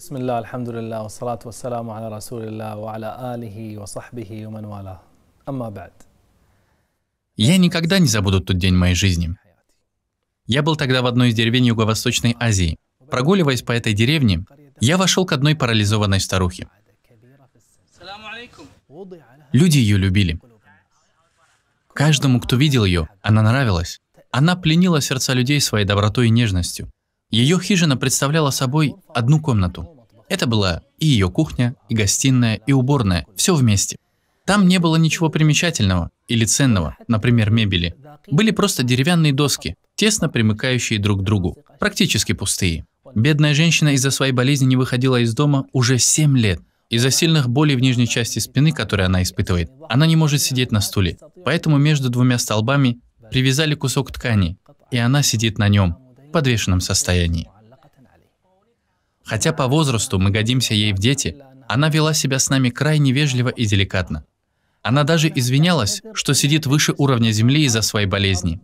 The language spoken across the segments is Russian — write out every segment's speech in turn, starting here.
بسم الله الحمد لله والصلاة والسلام على رسول الله وعلى آله وصحبه ومن والاه أما بعد Я никогда не забуду тот день моей жизни. Я был тогда в одной из деревень Юго-Восточной Азии. Прогуливаясь по этой деревне, я вошел к одной парализованной старухе. Люди ее любили. Каждому, кто видел ее, она нравилась. Она пленила сердца людей своей добротой и нежностью. Ее хижина представляла собой одну комнату. Это была и ее кухня, и гостиная, и уборная, все вместе. Там не было ничего примечательного или ценного, например, мебели. Были просто деревянные доски, тесно примыкающие друг к другу, практически пустые. Бедная женщина из-за своей болезни не выходила из дома уже 7 лет. Из-за сильных болей в нижней части спины, которые она испытывает, она не может сидеть на стуле. Поэтому между двумя столбами привязали кусок ткани, и она сидит на нем, в подвешенном состоянии. Хотя по возрасту мы годимся ей в дети, она вела себя с нами крайне вежливо и деликатно. Она даже извинялась, что сидит выше уровня земли из-за своей болезни.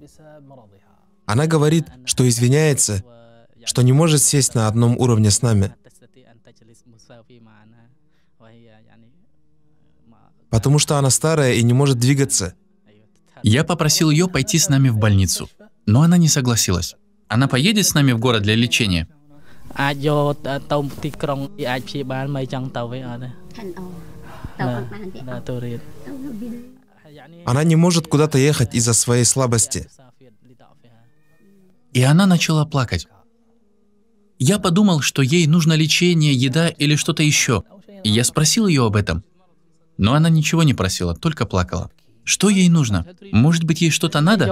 Она говорит, что извиняется, что не может сесть на одном уровне с нами, Потому что она старая и не может двигаться. Я попросил ее пойти с нами в больницу, но она не согласилась. Она поедет с нами в город для лечения. Она не может куда-то ехать из-за своей слабости. И она начала плакать. Я подумал, что ей нужно лечение, еда или что-то еще. И я спросил ее об этом. Но она ничего не просила, только плакала. Что ей нужно? Может быть, ей что-то надо?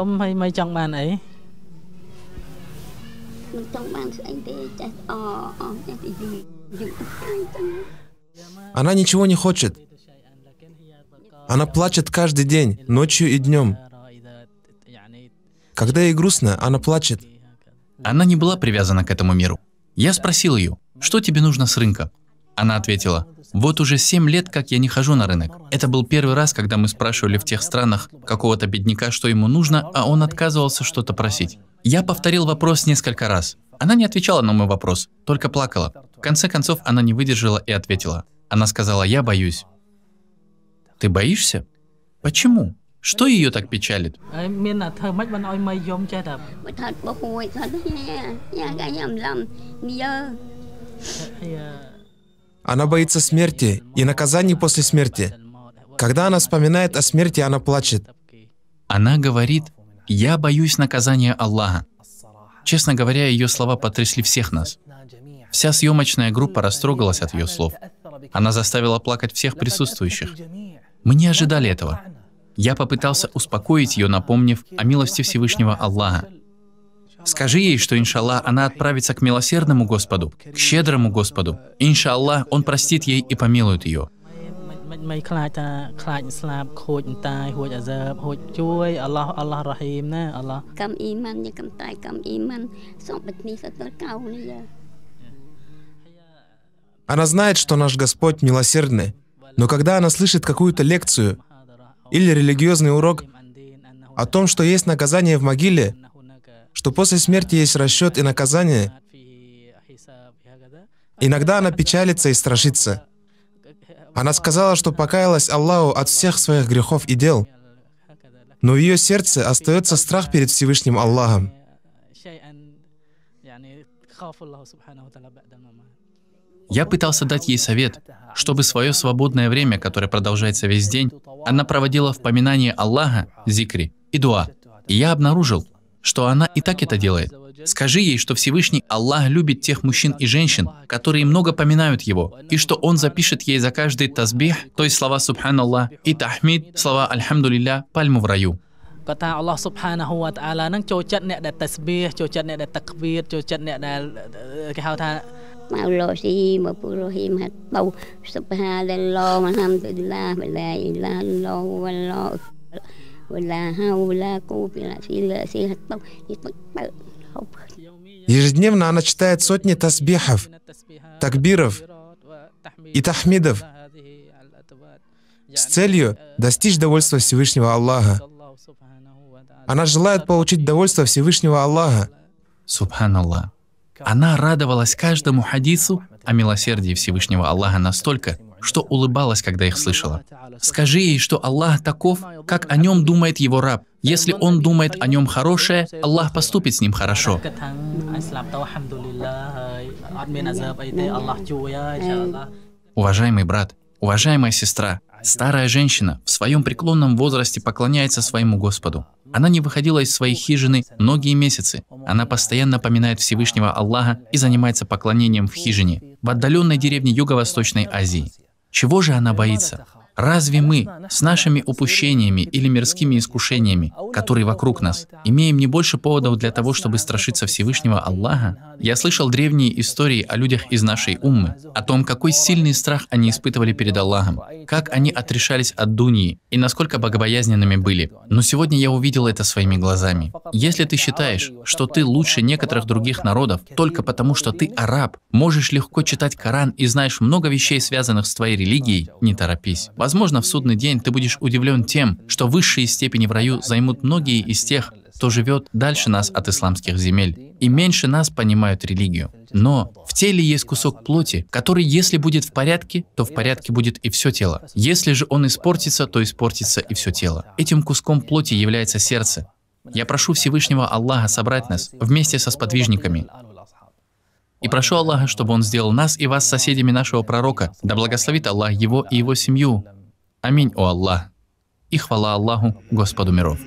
Она ничего не хочет. Она плачет каждый день, ночью и днем. Когда ей грустно, она плачет. Она не была привязана к этому миру. Я спросил ее, что тебе нужно с рынка? Она ответила, вот уже 7 лет, как я не хожу на рынок. Это был первый раз, когда мы спрашивали в тех странах какого-то бедняка, что ему нужно, а он отказывался что-то просить. Я повторил вопрос несколько раз. Она не отвечала на мой вопрос, только плакала. В конце концов, она не выдержала и ответила. Она сказала, я боюсь. Ты боишься? Почему? Что ее так печалит? Она боится смерти и наказаний после смерти. Когда она вспоминает о смерти, она плачет. Она говорит, я боюсь наказания Аллаха. Честно говоря, ее слова потрясли всех нас. Вся съемочная группа растрогалась от ее слов. Она заставила плакать всех присутствующих. Мы не ожидали этого. Я попытался успокоить ее, напомнив о милости Всевышнего Аллаха. Скажи ей, что, иншалла, она отправится к милосердному Господу, к щедрому Господу. Иншалла, Он простит ей и помилует ее. Она знает, что наш Господь милосердный, но когда она слышит какую-то лекцию или религиозный урок о том, что есть наказание в могиле, что после смерти есть расчет и наказание. Иногда она печалится и страшится. Она сказала, что покаялась Аллаху от всех своих грехов и дел, но в ее сердце остается страх перед Всевышним Аллахом. Я пытался дать ей совет, чтобы свое свободное время, которое продолжается весь день, она проводила в поминании Аллаха, зикри и дуа. И я обнаружил, что она и так это делает. Скажи ей, что Всевышний Аллах любит тех мужчин и женщин, которые много поминают Его, и что Он запишет ей за каждый тазбих, то есть слова Субханаллах, и тахмид, слова Альхамдулилля, пальму в раю. គាត់ថាអល់ឡោះស៊ុបហានាហ៊ូវតាអាឡានឹងចូលចិត្តអ្នកដែលតស្បៀសចូលចិត្តអ្នកដែលតាក់វីតចូលចិត្តអ្នកដែលគេហៅថា Maulosi Mapurohim Hatbau Subhanallah Alhamdulillah Wala ilaha illallah Wala Wala hawla quwwata illa billah Hatbau Hatbau Ежедневно она читает сотни тасбихов, такбиров и тахмидов с целью достичь довольства Всевышнего Аллаха. Она желает получить довольство Всевышнего Аллаха. Субханаллах. Она радовалась каждому хадису о милосердии Всевышнего Аллаха настолько, что улыбалась, когда их слышала. Скажи ей, что Аллах таков, как о нем думает его раб. Если он думает о нем хорошее, Аллах поступит с ним хорошо. Уважаемый брат, уважаемая сестра, старая женщина в своем преклонном возрасте поклоняется своему Господу. Она не выходила из своей хижины многие месяцы. Она постоянно поминает Всевышнего Аллаха и занимается поклонением в хижине, в отдаленной деревне Юго-Восточной Азии. Чего же она боится? Разве мы с нашими упущениями или мирскими искушениями, которые вокруг нас, имеем не больше поводов для того, чтобы страшиться Всевышнего Аллаха? Я слышал древние истории о людях из нашей уммы, о том, какой сильный страх они испытывали перед Аллахом, как они отрешались от дуньи и насколько богобоязненными были. Но сегодня я увидел это своими глазами. Если ты считаешь, что ты лучше некоторых других народов только потому, что ты араб, можешь легко читать Коран и знаешь много вещей, связанных с твоей религией, не торопись. Возможно, в судный день ты будешь удивлен тем, что высшие степени в раю займут многие из тех, кто живет дальше нас от исламских земель, и меньше нас понимают религию. Но в теле есть кусок плоти, который, если будет в порядке, то в порядке будет и все тело. Если же он испортится, то испортится и все тело. Этим куском плоти является сердце. Я прошу Всевышнего Аллаха собрать нас вместе со сподвижниками, и прошу Аллаха, чтобы Он сделал нас и вас соседями нашего пророка. Да благословит Аллах его и его семью. Аминь, о Аллах. И хвала Аллаху, Господу миров.